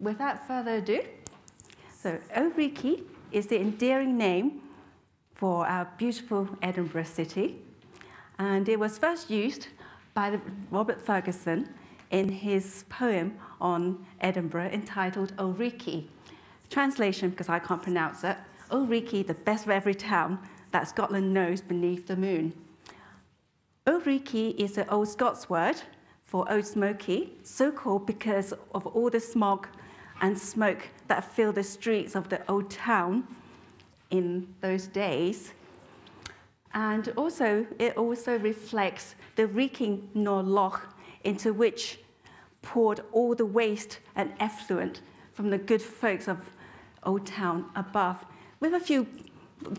without further ado, so Auld Reekie is the endearing name for our beautiful Edinburgh city. And it was first used by Robert Fergusson in his poem on Edinburgh entitled Auld Reekie. Translation, because I can't pronounce it, Auld Reekie, the best of every town that Scotland knows beneath the moon. Auld Reekie is an old Scots word for Old Smoky, so called because of all the smog and smoke that filled the streets of the old town in those days. And also, it also reflects the reeking Nor Loch into which poured all the waste and effluent from the good folks of Old Town above, with a few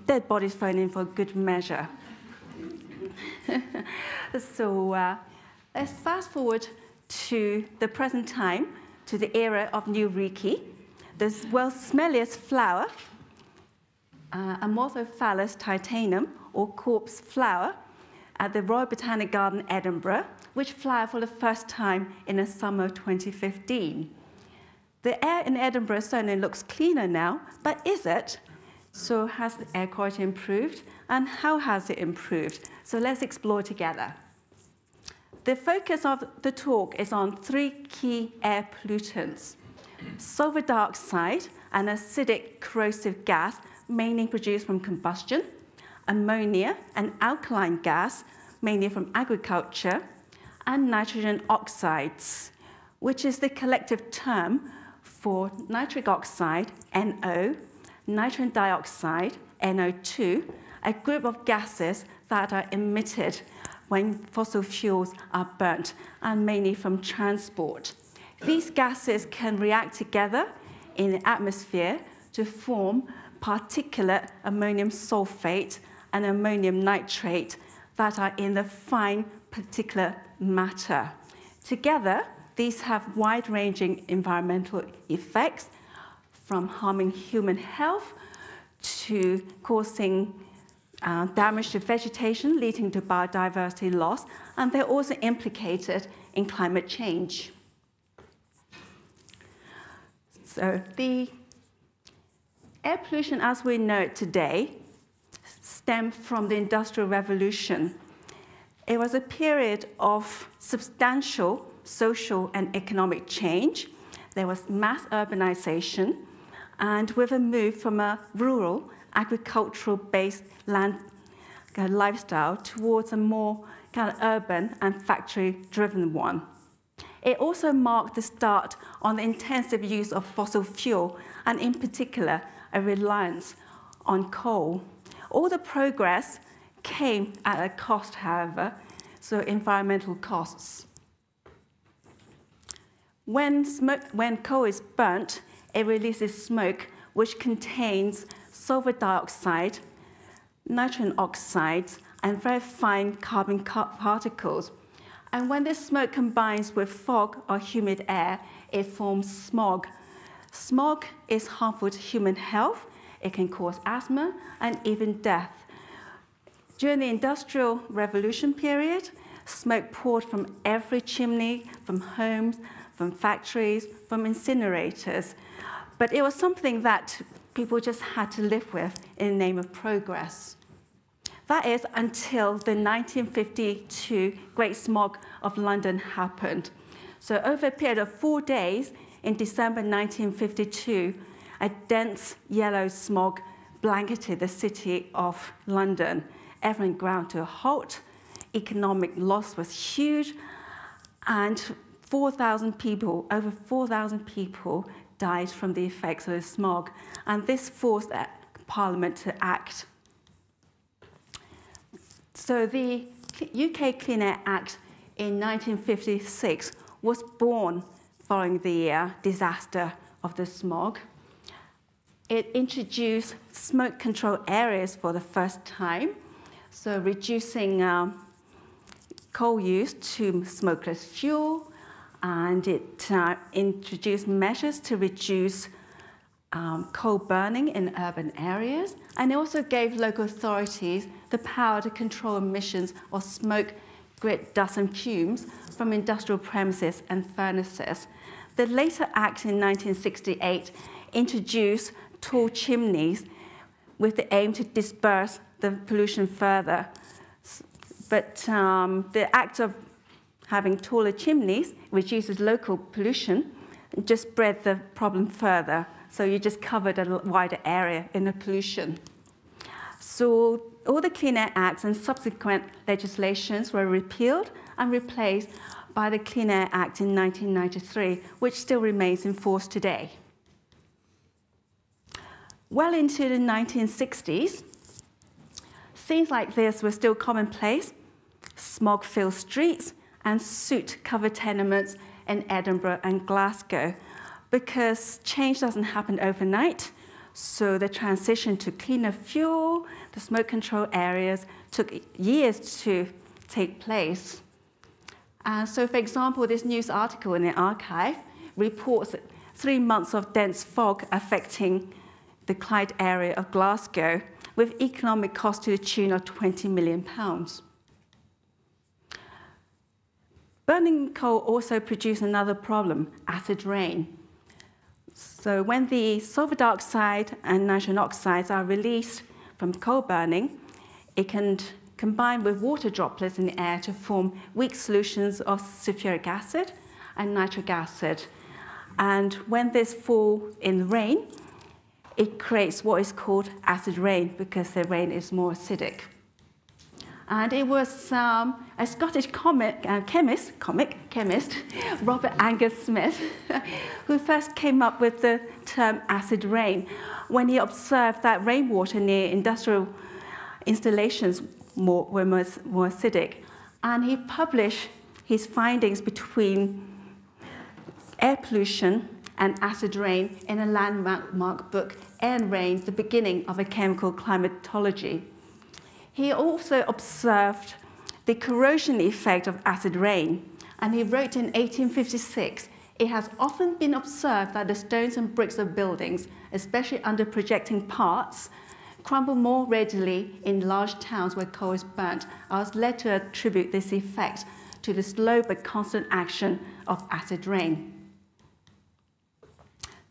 dead bodies thrown in for good measure. so uh, let's fast forward to the present time, to the era of New Reekie. The world's smelliest flower, uh, Amorphophallus titanum, or corpse flower, at the Royal Botanic Garden, Edinburgh, which flowered for the first time in the summer of 2015. The air in Edinburgh certainly looks cleaner now, but is it? So has the air quality improved, and how has it improved? So let's explore together. The focus of the talk is on three key air pollutants. Sulfur dioxide, an acidic corrosive gas mainly produced from combustion, ammonia, an alkaline gas mainly from agriculture, and nitrogen oxides, which is the collective term for nitric oxide, NO, nitrogen dioxide, NO2, a group of gases that are emitted when fossil fuels are burnt, and mainly from transport. These gases can react together in the atmosphere to form particulate ammonium sulfate and ammonium nitrate that are in the fine particulate matter. Together, these have wide-ranging environmental effects from harming human health to causing uh, damage to vegetation, leading to biodiversity loss, and they're also implicated in climate change. So the air pollution as we know it today stemmed from the Industrial Revolution. It was a period of substantial social and economic change. There was mass urbanization, and with a move from a rural agricultural-based land kind of lifestyle towards a more kind of urban and factory-driven one. It also marked the start on the intensive use of fossil fuel, and in particular, a reliance on coal. All the progress came at a cost, however, so environmental costs. When, smoke, when coal is burnt, it releases smoke which contains sulfur dioxide, nitrogen oxides, and very fine carbon particles. And when this smoke combines with fog or humid air, it forms smog. Smog is harmful to human health. It can cause asthma and even death. During the Industrial Revolution period, smoke poured from every chimney, from homes, from factories, from incinerators. But it was something that people just had to live with in the name of progress. That is until the 1952 Great Smog of London happened. So over a period of four days in December 1952, a dense yellow smog blanketed the city of London. Everyone ground to a halt. Economic loss was huge, and 4,000 people, over 4,000 people died from the effects of the smog. And this forced Parliament to act. So the UK Clean Air Act in 1956 was born following the uh, disaster of the smog. It introduced smoke control areas for the first time, so reducing um, coal use to smokeless fuel, and it uh, introduced measures to reduce um, coal burning in urban areas, and it also gave local authorities the power to control emissions of smoke, grit, dust, and fumes from industrial premises and furnaces. The later Act in 1968 introduced tall chimneys with the aim to disperse the pollution further. But um, the act of having taller chimneys reduces local pollution just spread the problem further. So you just covered a wider area in the pollution. So all the Clean Air Acts and subsequent legislations were repealed and replaced by the Clean Air Act in 1993, which still remains in force today. Well into the 1960s, scenes like this were still commonplace. Smog-filled streets and soot-covered tenements in Edinburgh and Glasgow because change doesn't happen overnight. So the transition to cleaner fuel, the smoke control areas took years to take place. Uh, so for example, this news article in the archive reports three months of dense fog affecting the Clyde area of Glasgow with economic cost to the tune of 20 million pounds. Burning coal also produced another problem, acid rain. So when the sulfur dioxide and nitrogen oxides are released from coal burning, it can combine with water droplets in the air to form weak solutions of sulfuric acid and nitric acid. And when this fall in rain, it creates what is called acid rain because the rain is more acidic. And it was um, a Scottish comic, uh, chemist, comic chemist, Robert Angus Smith, who first came up with the term acid rain when he observed that rainwater near industrial installations more, were more, more acidic. And he published his findings between air pollution and acid rain in a landmark book, Air and Rain, the beginning of a chemical climatology. He also observed the corrosion effect of acid rain, and he wrote in 1856, it has often been observed that the stones and bricks of buildings, especially under projecting parts, crumble more readily in large towns where coal is burnt. I was led to attribute this effect to the slow but constant action of acid rain.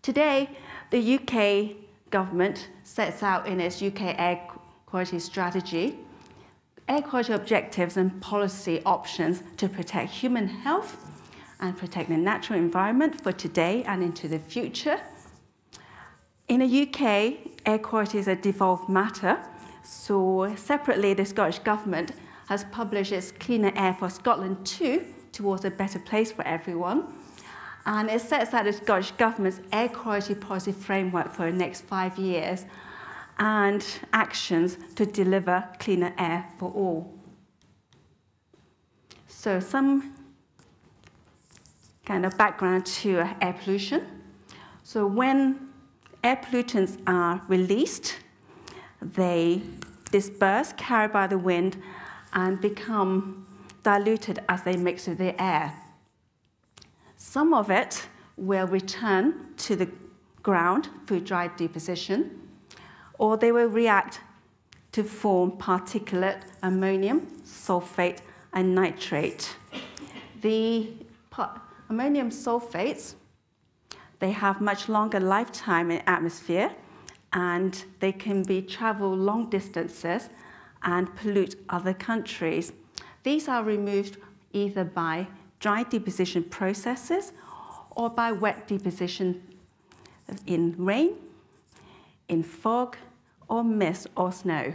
Today, the UK government sets out in its UK air quality strategy, air quality objectives and policy options to protect human health and protect the natural environment for today and into the future. In the UK, air quality is a devolved matter, so separately the Scottish Government has published its Cleaner Air for Scotland 2 towards a better place for everyone. And it sets out the Scottish Government's air quality policy framework for the next five years and actions to deliver cleaner air for all. So some kind of background to air pollution. So when air pollutants are released, they disperse, carried by the wind, and become diluted as they mix with the air. Some of it will return to the ground through dry deposition, or they will react to form particulate ammonium, sulfate, and nitrate. The ammonium sulfates, they have much longer lifetime in atmosphere, and they can be travel long distances and pollute other countries. These are removed either by dry deposition processes or by wet deposition in rain, in fog, or mist or snow.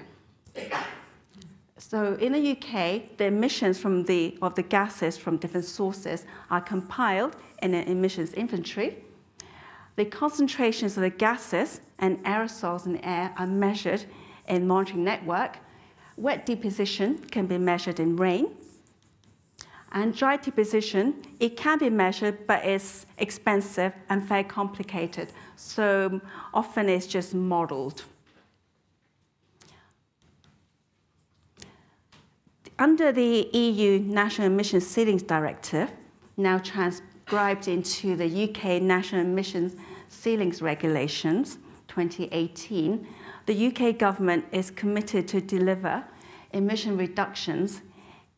So in the UK, the emissions from the, of the gases from different sources are compiled in an emissions inventory. The concentrations of the gases and aerosols in air are measured in monitoring network. Wet deposition can be measured in rain. And dry deposition, it can be measured, but it's expensive and very complicated. So often it's just modeled. Under the EU National Emissions Ceilings Directive, now transcribed into the UK National Emissions Ceilings Regulations 2018, the UK government is committed to deliver emission reductions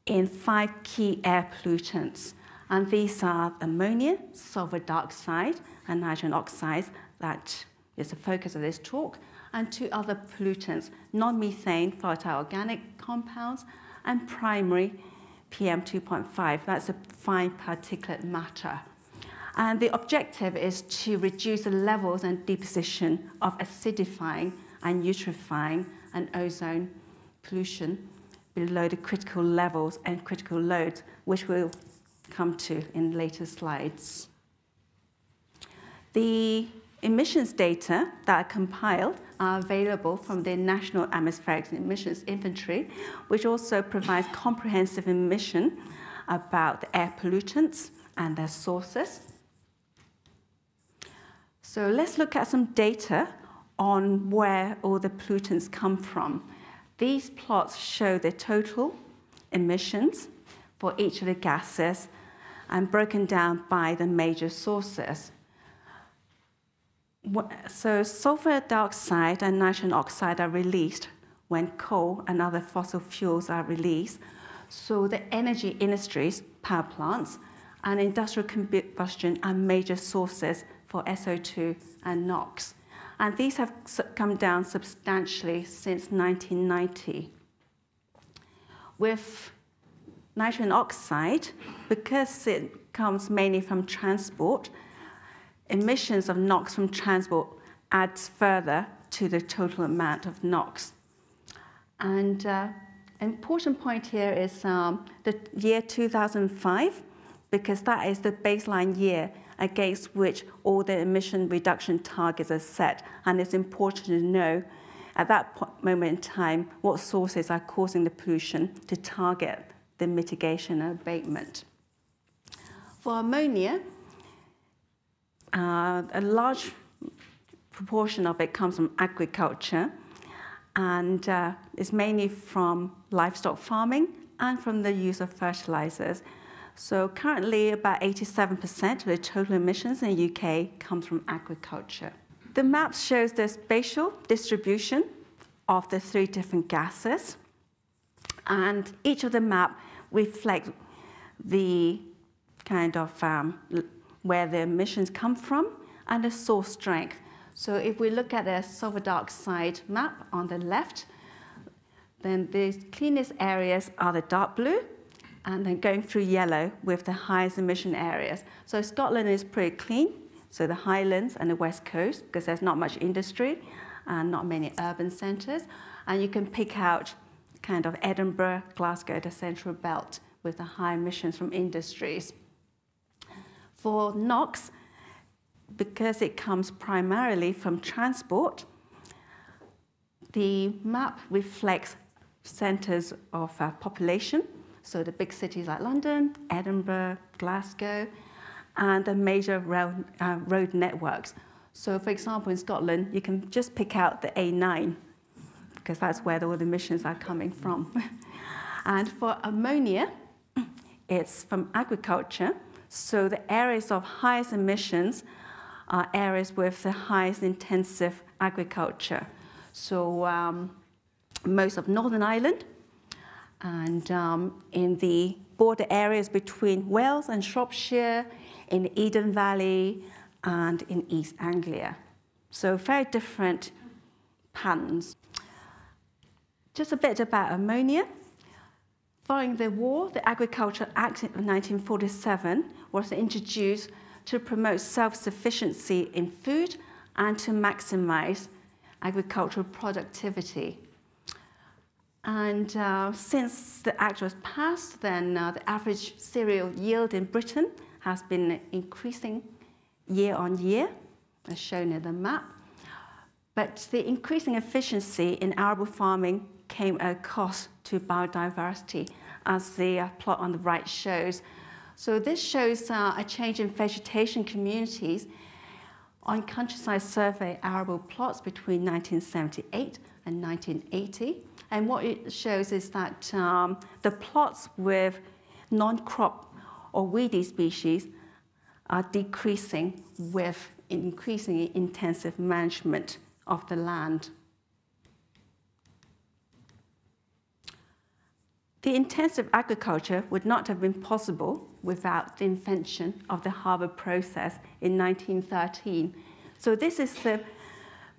in five key air pollutants. And these are ammonia, sulfur dioxide, and nitrogen oxides that is the focus of this talk, and two other pollutants, non-methane volatile organic compounds and primary PM2.5. That's a fine particulate matter. And the objective is to reduce the levels and deposition of acidifying and eutrophying and ozone pollution below the critical levels and critical loads, which we'll come to in later slides. The emissions data that are compiled are available from the National Atmospheric Emissions Inventory, which also provides comprehensive emission about the air pollutants and their sources. So let's look at some data on where all the pollutants come from. These plots show the total emissions for each of the gases and broken down by the major sources. So sulfur dioxide and nitrogen oxide are released when coal and other fossil fuels are released. So the energy industries, power plants, and industrial combustion are major sources for SO2 and NOx. And these have come down substantially since 1990. With nitrogen oxide, because it comes mainly from transport, emissions of NOx from transport adds further to the total amount of NOx. And uh, an important point here is um, the year 2005, because that is the baseline year against which all the emission reduction targets are set. And it's important to know at that moment in time what sources are causing the pollution to target the mitigation and abatement. For ammonia, uh, a large proportion of it comes from agriculture and uh, is mainly from livestock farming and from the use of fertilizers. So currently about 87% of the total emissions in the UK comes from agriculture. The map shows the spatial distribution of the three different gases. And each of the map reflects the kind of um, where the emissions come from and the source strength. So if we look at the sulfur dioxide map on the left, then the cleanest areas are the dark blue, and then going through yellow with the highest emission areas. So Scotland is pretty clean, so the Highlands and the West Coast, because there's not much industry and not many urban centres. And you can pick out kind of Edinburgh, Glasgow, the central belt with the high emissions from industries. For NOx, because it comes primarily from transport, the map reflects centres of uh, population, so the big cities like London, Edinburgh, Glasgow, and the major rail, uh, road networks. So for example, in Scotland, you can just pick out the A9, because that's where all the emissions are coming from. and for ammonia, it's from agriculture, so the areas of highest emissions are areas with the highest intensive agriculture. So um, most of Northern Ireland and um, in the border areas between Wales and Shropshire, in Eden Valley and in East Anglia. So very different patterns. Just a bit about ammonia. Following the war, the Agricultural Act of 1947 was introduced to promote self-sufficiency in food and to maximize agricultural productivity. And uh, since the act was passed, then uh, the average cereal yield in Britain has been increasing year on year, as shown in the map. But the increasing efficiency in arable farming came at a cost to biodiversity, as the uh, plot on the right shows. So this shows uh, a change in vegetation communities on countryside survey arable plots between 1978 and 1980. And what it shows is that um, the plots with non-crop or weedy species are decreasing with increasingly intensive management of the land. The intensive agriculture would not have been possible without the invention of the Haber process in 1913. So this is the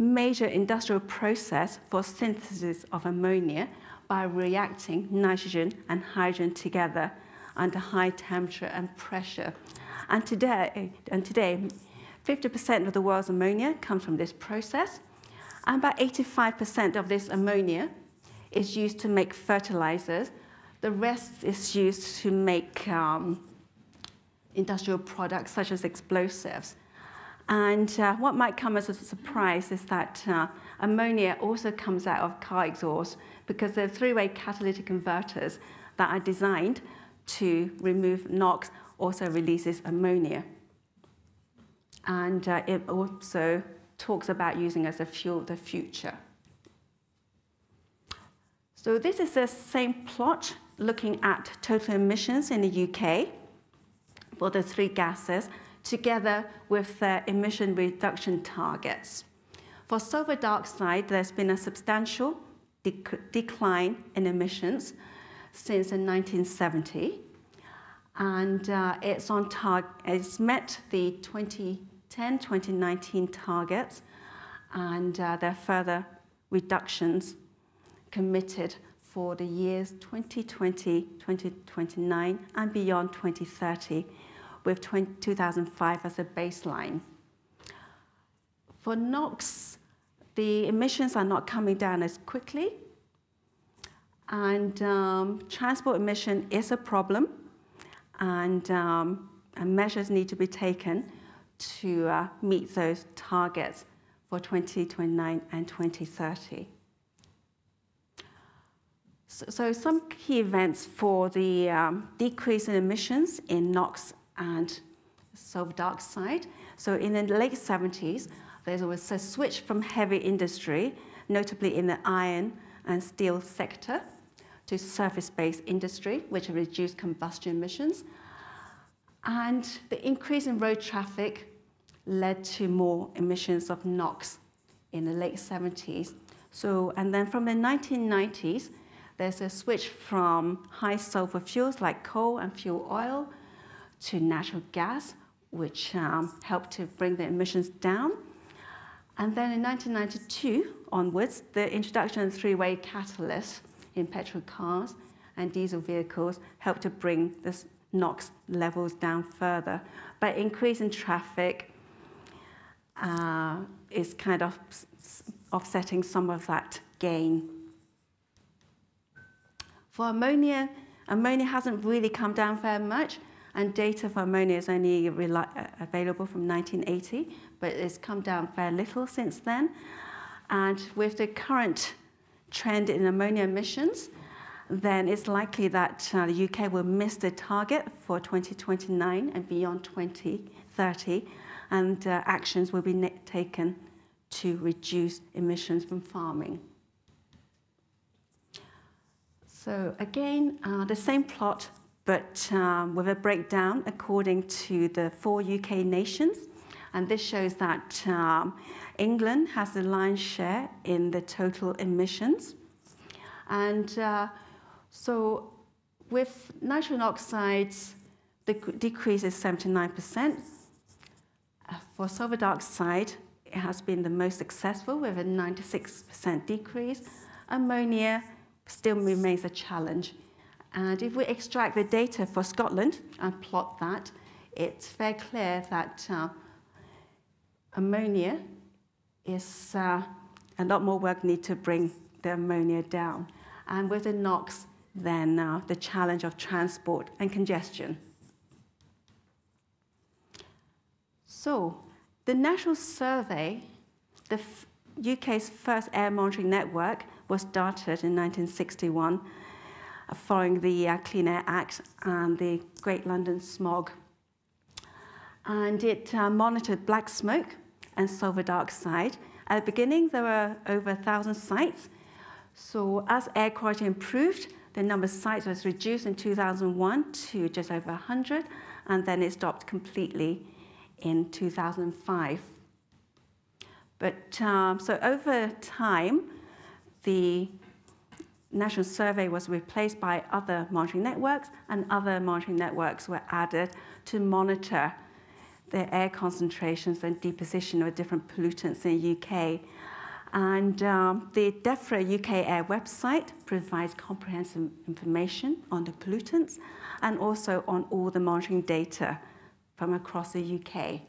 major industrial process for synthesis of ammonia by reacting nitrogen and hydrogen together under high temperature and pressure. And today, and today 50% of the world's ammonia comes from this process, and about 85% of this ammonia is used to make fertilizers the rest is used to make um, industrial products such as explosives. And uh, what might come as a surprise is that uh, ammonia also comes out of car exhaust because there are three-way catalytic converters that are designed to remove NOx also releases ammonia. And uh, it also talks about using as a fuel the future. So this is the same plot looking at total emissions in the UK for the three gases, together with their emission reduction targets. For sulfur dioxide, there's been a substantial dec decline in emissions since 1970, and uh, it's on target. It's met the 2010-2019 targets, and uh, there are further reductions committed for the years 2020, 2029, and beyond 2030, with 20, 2005 as a baseline. For NOx, the emissions are not coming down as quickly, and um, transport emission is a problem, and, um, and, measures need to be taken to uh, meet those targets for 2029 and 2030. So, so some key events for the um, decrease in emissions in NOx and sulfur dioxide. So in the late 70s, there was a switch from heavy industry, notably in the iron and steel sector, to surface-based industry, which reduced combustion emissions. And the increase in road traffic led to more emissions of NOx in the late 70s. So, and then from the 1990s, there's a switch from high sulfur fuels like coal and fuel oil to natural gas, which um, helped to bring the emissions down. And then in 1992 onwards, the introduction of three-way catalysts in petrol cars and diesel vehicles helped to bring the NOx levels down further. But increase in traffic uh, is kind of offsetting some of that gain. For ammonia, ammonia hasn't really come down very much, and data for ammonia is only uh, available from 1980, but it's come down very little since then. And with the current trend in ammonia emissions, then it's likely that uh, the UK will miss the target for 2029 and beyond 2030, and uh, actions will be taken to reduce emissions from farming. So again, uh, the same plot, but um, with a breakdown according to the four UK nations. And this shows that um, England has the lion's share in the total emissions. And uh, so with nitrogen oxides, the decrease is 79%. Uh, for sulfur dioxide, it has been the most successful with a 96% decrease. Ammonia, still remains a challenge. And if we extract the data for Scotland and plot that, it's very clear that uh, ammonia is uh, a lot more work need to bring the ammonia down. And with the NOx, then uh, the challenge of transport and congestion. So the National Survey, the UK's first air monitoring network, was started in 1961 uh, following the uh, Clean Air Act and the Great London Smog. And it uh, monitored black smoke and sulfur dioxide. At the beginning, there were over 1,000 sites. So as air quality improved, the number of sites was reduced in 2001 to just over 100, and then it stopped completely in 2005. But um, so over time, the national survey was replaced by other monitoring networks, and other monitoring networks were added to monitor the air concentrations and deposition of different pollutants in the UK. And um, the DEFRA UK Air website provides comprehensive information on the pollutants and also on all the monitoring data from across the UK.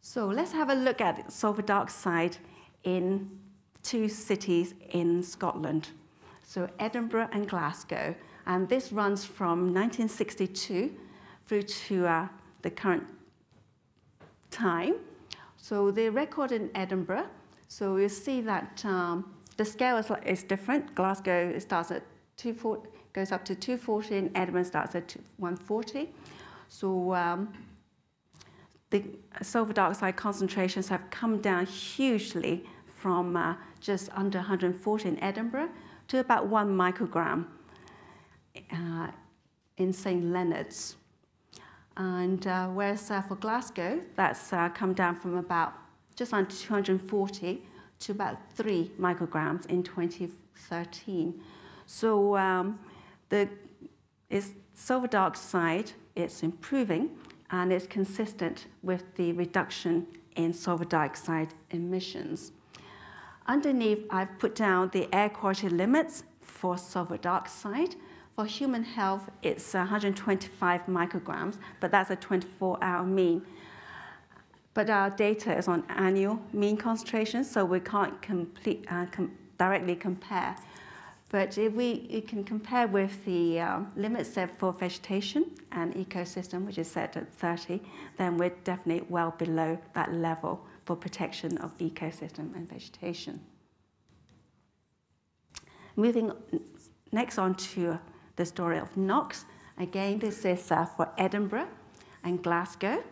So let's have a look at sulfur dioxide in two cities in Scotland. So Edinburgh and Glasgow. And this runs from 1962 through to uh, the current time. So the record in Edinburgh, so you see that um, the scale is, is, different. Glasgow starts at 240, goes up to 240, and Edinburgh starts at 140. So um, the sulfur dioxide concentrations have come down hugely from uh, just under 140 in Edinburgh to about one microgram uh, in St. Leonard's. And uh, whereas uh, for Glasgow, that's uh, come down from about just under 240 to about three micrograms in 2013. So um, the is sulfur dioxide, it's improving and it's consistent with the reduction in sulfur dioxide emissions. Underneath, I've put down the air quality limits for sulfur dioxide. For human health, it's 125 micrograms, but that's a 24-hour mean. But our data is on annual mean concentration, so we can't complete, uh, com directly compare. But if we can compare with the um, limit set for vegetation and ecosystem, which is set at 30, then we're definitely well below that level for protection of ecosystem and vegetation. Moving next on to the story of NOx. Again, this is uh, for Edinburgh and Glasgow.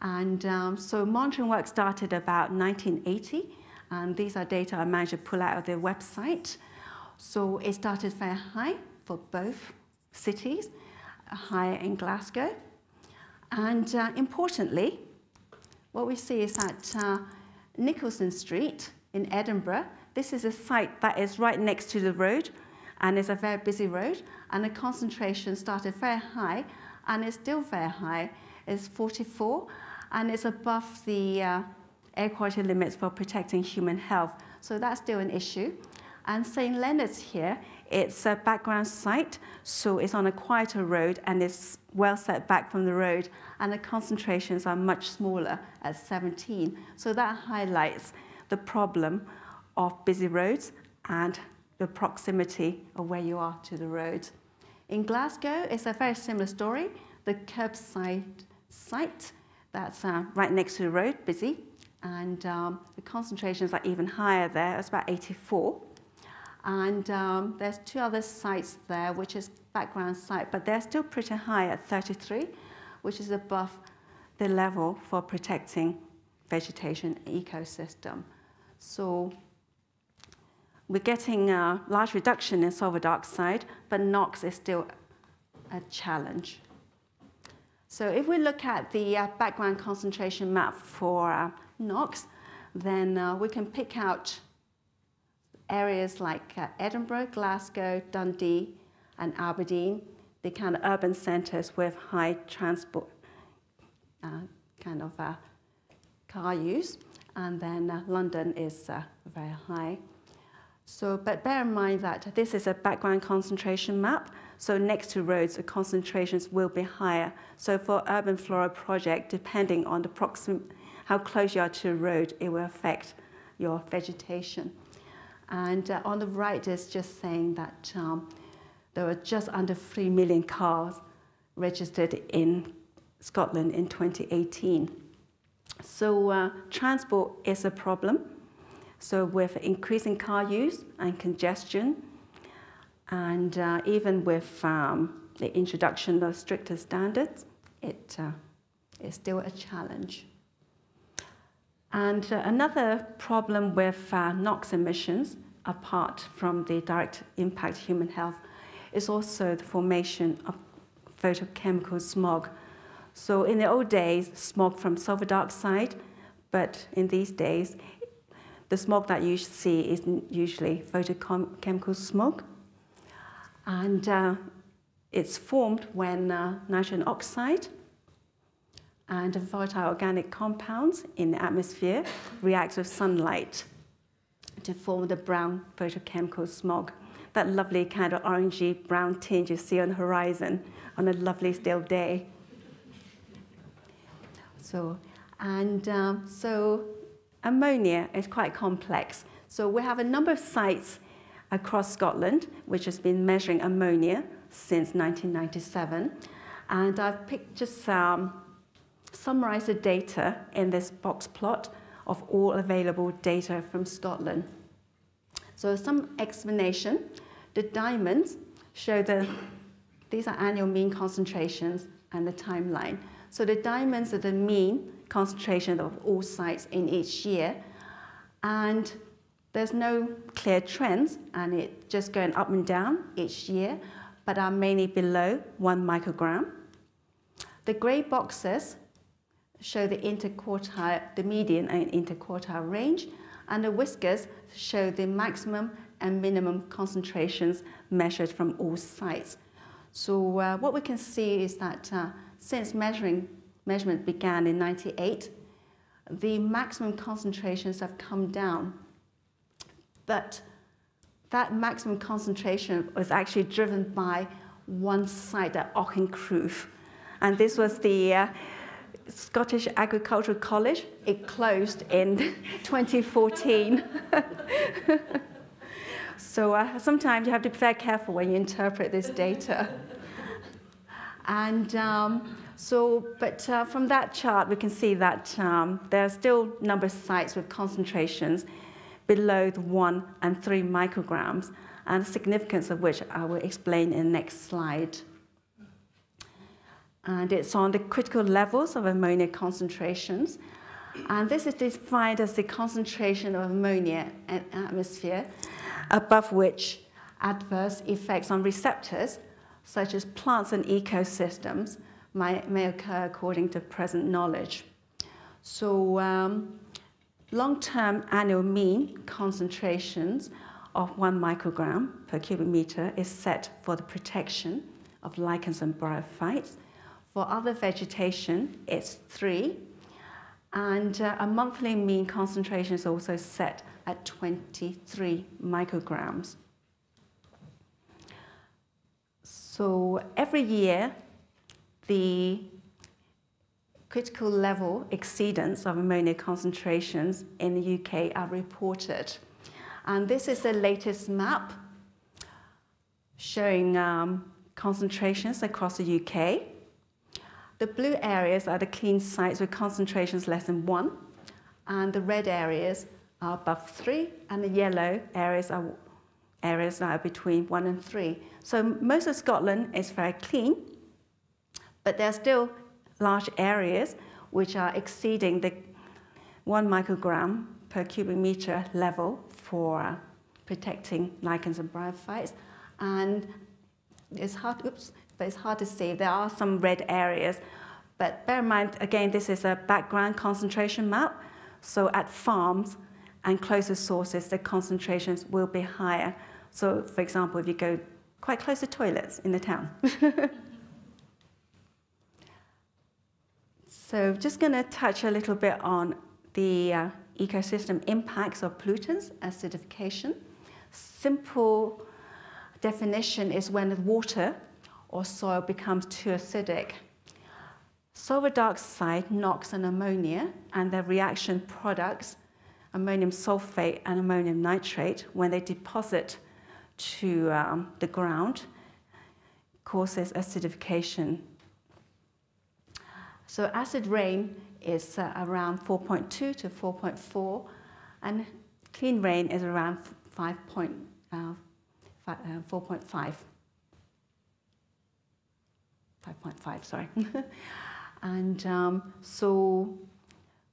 And um, so monitoring work started about 1980, and these are data I managed to pull out of their website. So it started very high for both cities, higher in Glasgow. And uh, importantly, what we see is that uh, Nicholson Street in Edinburgh, this is a site that is right next to the road and it's a very busy road and the concentration started very high and it's still very high. It's 44 and it's above the uh, air quality limits for protecting human health. So that's still an issue. And St. Leonard's here, it's a background site, so it's on a quieter road and it's well set back from the road, and the concentrations are much smaller at 17. So that highlights the problem of busy roads and the proximity of where you are to the road. In Glasgow, it's a very similar story. The curbside site that's uh, right next to the road, busy, and um, the concentrations are even higher there. It's about 84. And um, there's two other sites there, which is background site, but they're still pretty high at 33, which is above the level for protecting vegetation ecosystem. So we're getting a large reduction in sulfur dioxide, but NOx is still a challenge. So if we look at the uh, background concentration map for uh, NOx, then uh, we can pick out areas like uh, Edinburgh, Glasgow, Dundee, and Aberdeen, the kind of urban centres with high transport uh, kind of uh, car use. And then uh, London is uh, very high. So, but bear in mind that this is a background concentration map. So next to roads, the concentrations will be higher. So for urban flora project, depending on the proxim how close you are to a road, it will affect your vegetation. And uh, on the right is just saying that um, there were just under 3 million cars registered in Scotland in 2018. So uh, transport is a problem. So with increasing car use and congestion, and uh, even with um, the introduction of stricter standards, it uh, is still a challenge. And uh, another problem with uh, NOx emissions, apart from the direct impact human health, is also the formation of photochemical smog. So in the old days, smog from sulfur dioxide, but in these days, the smoke that you see is usually photochemical smog. And uh, it's formed when uh, nitrogen oxide and volatile organic compounds in the atmosphere react with sunlight to form the brown photochemical smog. That lovely kind of orangey brown tinge you see on the horizon on a lovely still day. So, and um, so ammonia is quite complex. So we have a number of sites across Scotland which has been measuring ammonia since 1997. And I've picked just um, summarized the data in this box plot of all available data from Scotland. So some explanation. The diamonds show the, these are annual mean concentrations and the timeline. So the diamonds are the mean concentration of all sites in each year. And there's no clear trends, and it's just going up and down each year, but are mainly below one microgram. The gray boxes show the interquartile, the median and interquartile range, and the whiskers show the maximum and minimum concentrations measured from all sites. So uh, what we can see is that uh, since measuring measurement began in 98, the maximum concentrations have come down. But that maximum concentration was actually driven by one site at Auchincruive. And this was the uh, Scottish Agricultural College. It closed in 2014. so uh, sometimes you have to be very careful when you interpret this data. And um, so, but uh, from that chart, we can see that um, there are still number of sites with concentrations below the one and three micrograms, and the significance of which I will explain in the next slide. And it's on the critical levels of ammonia concentrations. And this is defined as the concentration of ammonia in atmosphere above which adverse effects on receptors, such as plants and ecosystems, may, may occur according to present knowledge. So um, long-term annual mean concentrations of one microgram per cubic meter is set for the protection of lichens and bryophytes. For other vegetation, it's three. And uh, a monthly mean concentration is also set at 23 micrograms. So every year, the critical level exceedance of ammonia concentrations in the UK are reported. And this is the latest map showing um, concentrations across the UK. The blue areas are the clean sites with concentrations less than one, and the red areas are above three, and the yellow areas are areas that are between one and three. So most of Scotland is very clean, but there are still large areas which are exceeding the one microgram per cubic meter level for uh, protecting lichens and bryophytes. And it's hard, oops, but it's hard to see. There are some red areas, but bear in mind, again, this is a background concentration map. So at farms and closer sources, the concentrations will be higher. So for example, if you go quite close to toilets in the town. So just going to touch a little bit on the uh, ecosystem impacts of pollutants, acidification. Simple definition is when the water or soil becomes too acidic. Sulfur dioxide, NOx, and ammonia and their reaction products, ammonium sulfate and ammonium nitrate, when they deposit to um, the ground, causes acidification so acid rain is uh, around 4.2 to 4.4, and clean rain is around 5 point, uh, 4.5. 5.5, sorry. and um, so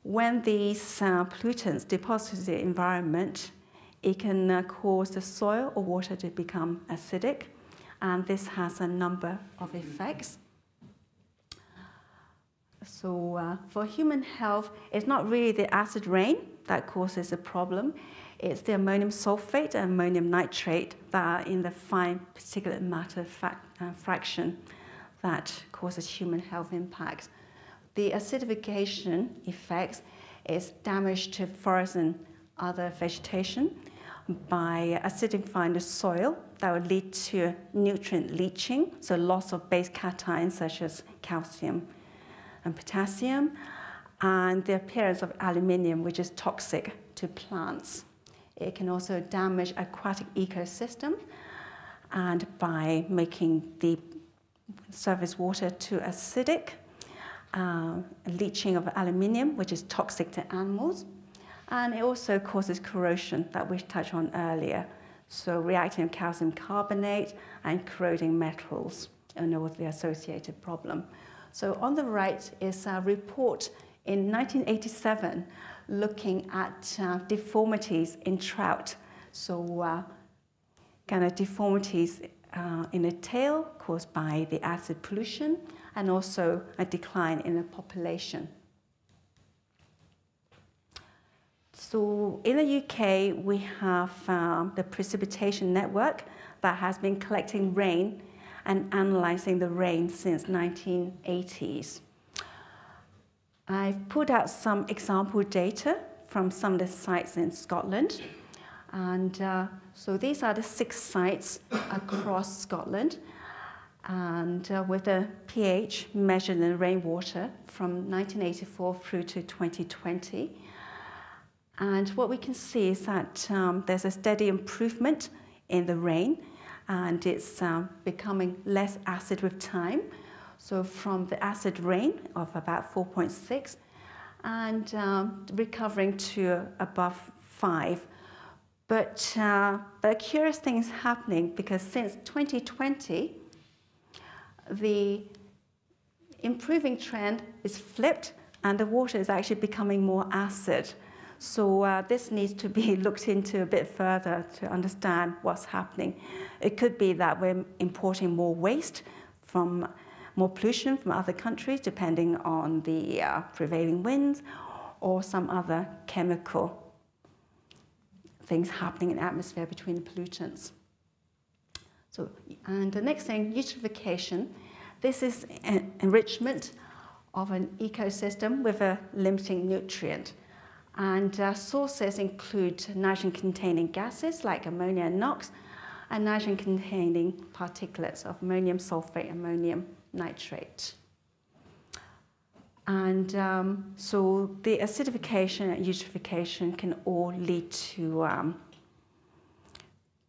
when these uh, pollutants deposit in the environment, it can uh, cause the soil or water to become acidic, and this has a number of effects. So uh, for human health, it's not really the acid rain that causes the problem. It's the ammonium sulfate and ammonium nitrate that are in the fine particulate matter uh, fraction that causes human health impacts. The acidification effects is damage to forest and other vegetation by acidifying the soil that would lead to nutrient leaching, so loss of base cations such as calcium and potassium, and the appearance of aluminium, which is toxic to plants. It can also damage aquatic ecosystem, and by making the surface water too acidic, uh, leaching of aluminium, which is toxic to animals, and it also causes corrosion that we touched on earlier. So reacting with calcium carbonate and corroding metals and all the associated problem. So on the right is a report in 1987 looking at uh, deformities in trout. So uh, kind of deformities uh, in a tail caused by the acid pollution and also a decline in the population. So in the UK, we have um, the precipitation network that has been collecting rain and analyzing the rain since 1980s. I've put out some example data from some of the sites in Scotland. And uh, so these are the six sites across Scotland. And uh, with a pH measured in rainwater from 1984 through to 2020. And what we can see is that um, there's a steady improvement in the rain and it's um, becoming less acid with time. So from the acid rain of about 4.6 and um, recovering to above 5. But uh, the curious thing is happening because since 2020, the improving trend is flipped and the water is actually becoming more acid. So uh, this needs to be looked into a bit further to understand what's happening. It could be that we're importing more waste from more pollution from other countries, depending on the uh, prevailing winds, or some other chemical things happening in atmosphere between the pollutants. So, and the next thing, eutrophication. This is enrichment of an ecosystem with a limiting nutrient. And uh, sources include nitrogen-containing gases like ammonia and NOx, and nitrogen-containing particulates of ammonium sulfate, ammonium nitrate. And um, so the acidification and eutrophication can all lead to um,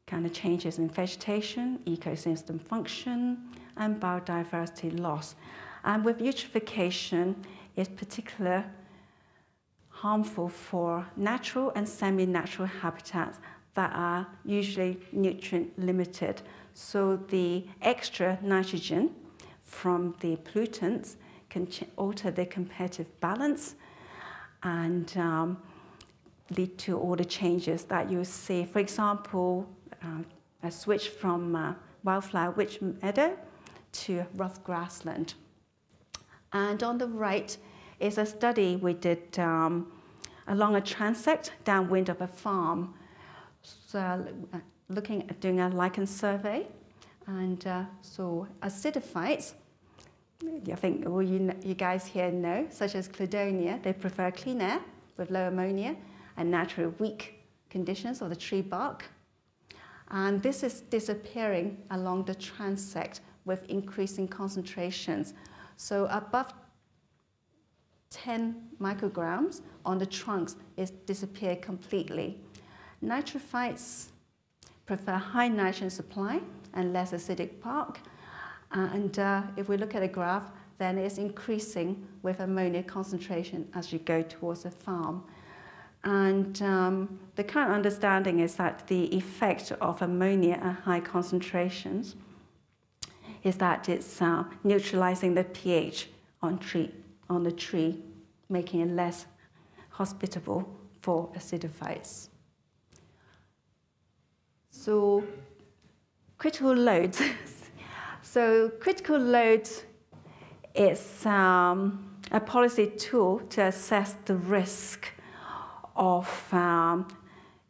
kind of changes in vegetation, ecosystem function, and biodiversity loss. And with eutrophication, it's particular harmful for natural and semi-natural habitats that are usually nutrient limited. So the extra nitrogen from the pollutants can alter their competitive balance and um, lead to all the changes that you see. For example, uh, a switch from uh, wildflower witch meadow to rough grassland. And on the right is a study we did um, along a transect downwind of a farm. So, uh, looking at doing a lichen survey. And uh, so acidophytes, I think all you, you guys here know, such as cladonia, they prefer clean air with low ammonia and naturally weak conditions of the tree bark. And this is disappearing along the transect with increasing concentrations. So above 10 micrograms on the trunks is disappeared completely. Nitrophytes prefer high nitrogen supply and less acidic bark. And uh, if we look at a graph, then it's increasing with ammonia concentration as you go towards the farm. And um, the current understanding is that the effect of ammonia at high concentrations is that it's uh, neutralizing the pH on tree on the tree, making it less hospitable for acidophytes. So critical loads. so critical load is um, a policy tool to assess the risk of um,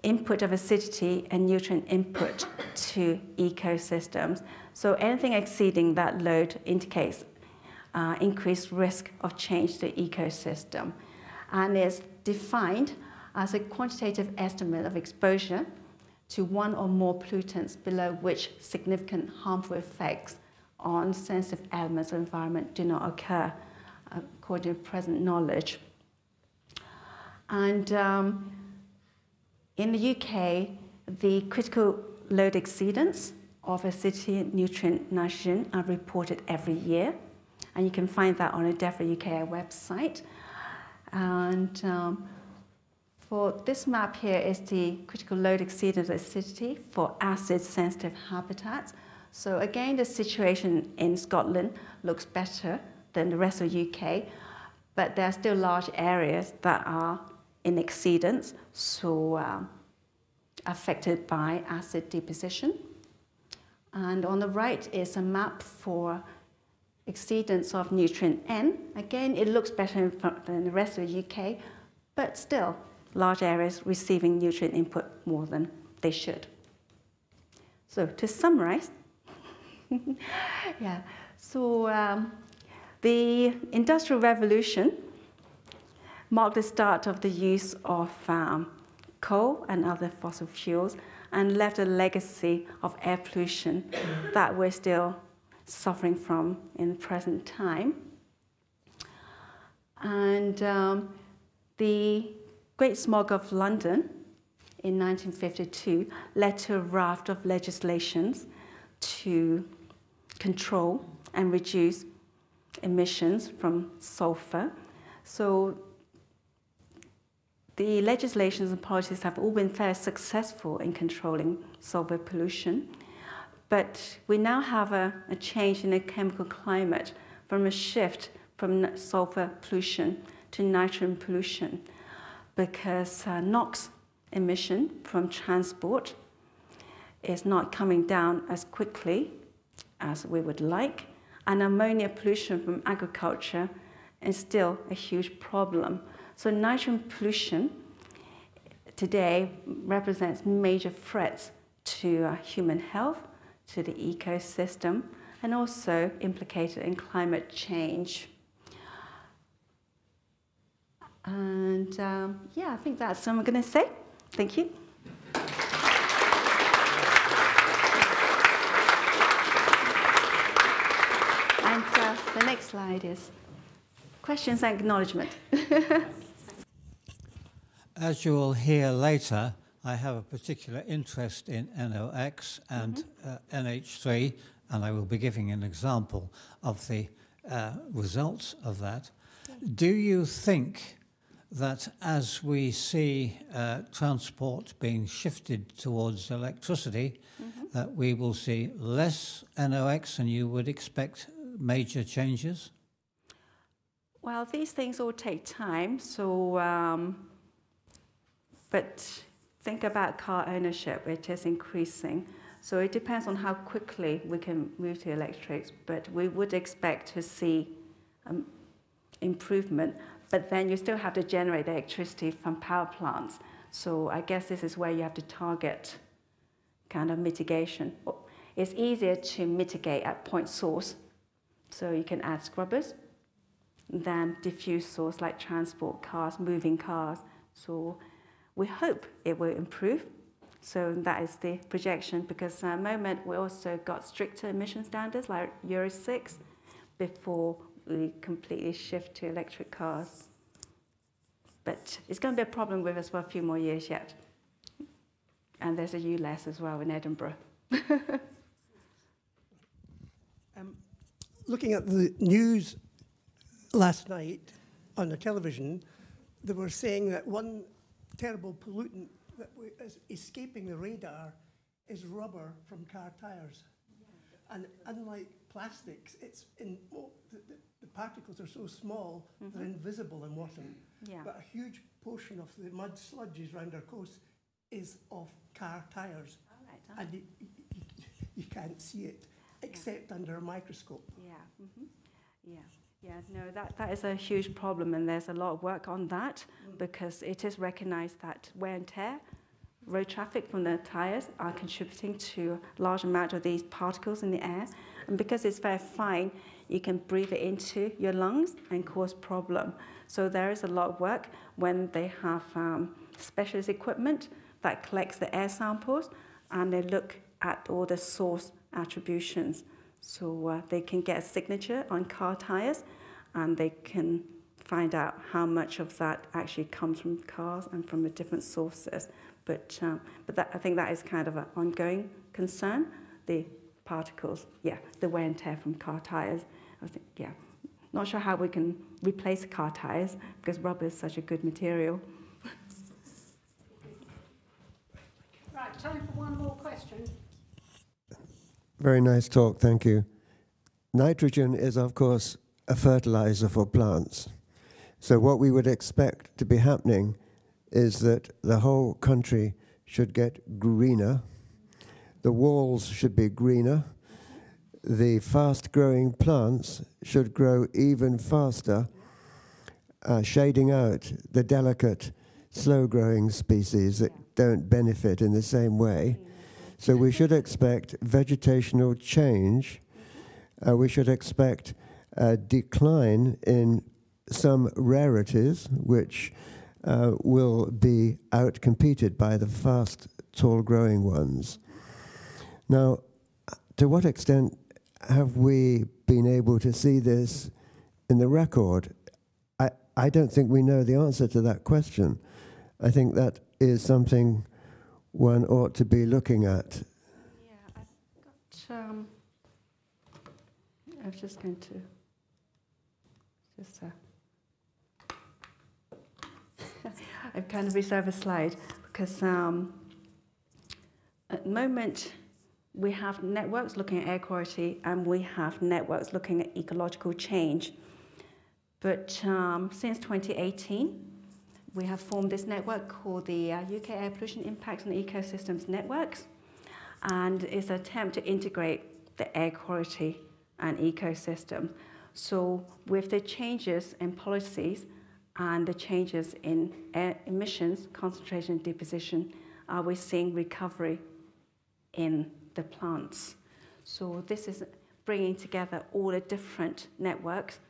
input of acidity and nutrient input to ecosystems. So anything exceeding that load indicates uh, increased risk of change to the ecosystem and is defined as a quantitative estimate of exposure to one or more pollutants below which significant harmful effects on sensitive elements of environment do not occur, according to present knowledge. And um, in the UK, the critical load exceedance of acidity, nutrient, nitrogen are reported every year. And you can find that on a DEFRA UK website. And um, for this map here is the critical load exceedance acidity for acid-sensitive habitats. So again, the situation in Scotland looks better than the rest of the UK, but there are still large areas that are in exceedance, so um, affected by acid deposition. And on the right is a map for exceedance of nutrient N. Again, it looks better than the rest of the UK, but still large areas receiving nutrient input more than they should. So to summarize, yeah, so um, the Industrial Revolution marked the start of the use of um, coal and other fossil fuels and left a legacy of air pollution that we're still suffering from in the present time. And um, the Great Smog of London in 1952 led to a raft of legislations to control and reduce emissions from sulfur. So the legislations and policies have all been fairly successful in controlling sulfur pollution. But we now have a, a change in the chemical climate from a shift from sulfur pollution to nitrogen pollution because uh, NOx emission from transport is not coming down as quickly as we would like, and ammonia pollution from agriculture is still a huge problem. So nitrogen pollution today represents major threats to uh, human health, to the ecosystem, and also implicated in climate change. And um, yeah, I think that's all I'm going to say. Thank you. and uh, the next slide is questions and acknowledgement. As you will hear later, I have a particular interest in NOx and mm -hmm. uh, NH3, and I will be giving an example of the uh, results of that. Do you think that as we see uh, transport being shifted towards electricity, mm -hmm. that we will see less NOx and you would expect major changes? Well, these things all take time, so, um, but think about car ownership, it is increasing. So it depends on how quickly we can move to electrics, but we would expect to see um, improvement but then you still have to generate the electricity from power plants. So I guess this is where you have to target kind of mitigation. It's easier to mitigate at point source, so you can add scrubbers, than diffuse source like transport cars, moving cars. So we hope it will improve. So that is the projection because at the moment we also got stricter emission standards like Euro 6 before we completely shift to electric cars. But it's going to be a problem with us for a few more years yet. And there's a ULEZ as well in Edinburgh. um, looking at the news last night on the television, they were saying that one terrible pollutant that is escaping the radar is rubber from car tires. And unlike plastics, it's in, oh, the, the, the, particles are so small, mm -hmm. they're invisible in water. Yeah. But a huge portion of the mud sludges around our coast is of car tyres. Right, and you, you, you, can't see it except under a microscope. Yeah. Mm -hmm. Yeah. Yeah, no, that, that is a huge problem, and there's a lot of work on that because it is recognized that wear and tear, road traffic from the tires are contributing to a large amount of these particles in the air. And because it's very fine, you can breathe it into your lungs and cause problem. So there is a lot of work when they have um, specialist equipment that collects the air samples and they look at all the source attributions. So uh, they can get a signature on car tires and they can find out how much of that actually comes from cars and from the different sources. But, um, but that, I think that is kind of an ongoing concern, the particles, yeah, the wear and tear from car tires. I think, yeah, not sure how we can replace car tires because rubber is such a good material. Right, time for one more question. Very nice talk, thank you. Nitrogen is, of course, a fertilizer for plants. So, what we would expect to be happening is that the whole country should get greener, the walls should be greener, the fast growing plants should grow even faster, uh, shading out the delicate, slow growing species that don't benefit in the same way. So we should expect vegetational change. Uh, we should expect a decline in some rarities, which uh, will be outcompeted by the fast, tall growing ones. Now, to what extent have we been able to see this in the record? I, I don't think we know the answer to that question. I think that is something one ought to be looking at. Yeah, I've got. Um, I just going to. Just. Uh, I've kind of reserved a slide because um, at the moment we have networks looking at air quality and we have networks looking at ecological change. But um, since 2018, we have formed this network called the uh, UK Air Pollution Impacts on Ecosystems Networks, and it's an attempt to integrate the air quality and ecosystem. So with the changes in policies and the changes in air emissions, concentration, and deposition, are we seeing recovery in the plants? So this is bringing together all the different networks,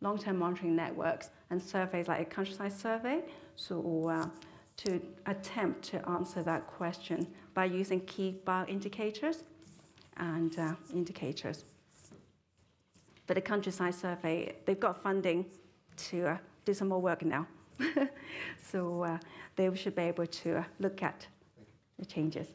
long-term monitoring networks, and surveys like a countryside survey, so uh, to attempt to answer that question by using key bioindicators and uh, indicators. But the countryside survey, they've got funding to uh, do some more work now. so uh, they should be able to look at the changes.